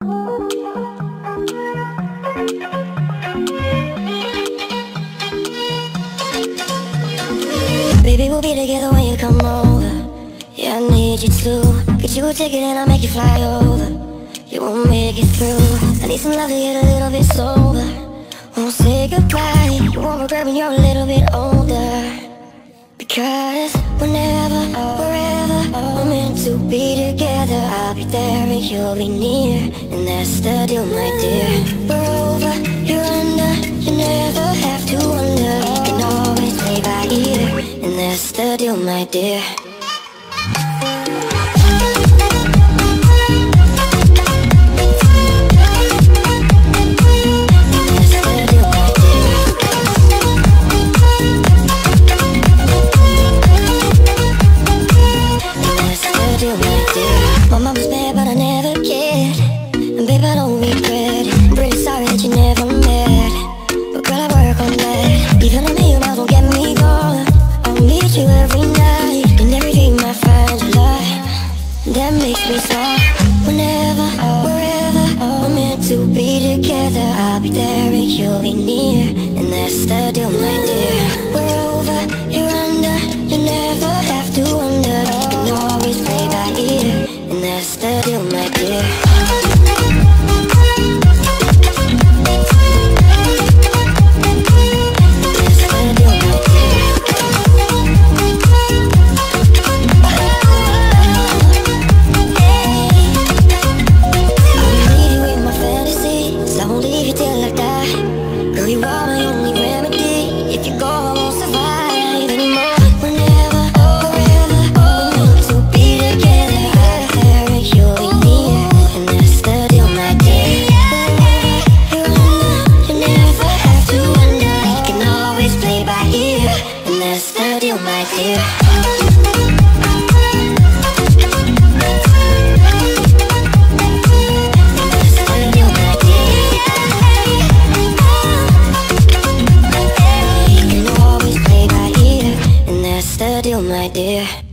Baby, we'll be together when you come over. Yeah, I need you too. Get you a ticket and I'll make you fly over. You won't make it through. I need some love to get a little bit sober. Won't say goodbye. You won't regret when you're a little bit older. Because whenever, meant to be together. I'll be there and you'll be near. And that's the deal, my dear. We're over, you're under. You never have to wonder. You can always play by ear And that's the deal, my dear My mama's bad, but I never cared. And babe, I don't regret. It I'm pretty sorry that you never met. But girl, I work on that. Even a million miles won't get me going I'll meet you every night. And every dream I find your light That makes me smile. Whenever, wherever We're meant to be together. I'll be there and you'll be near. And that's the deal, my dear leave you die. Girl, you are my dear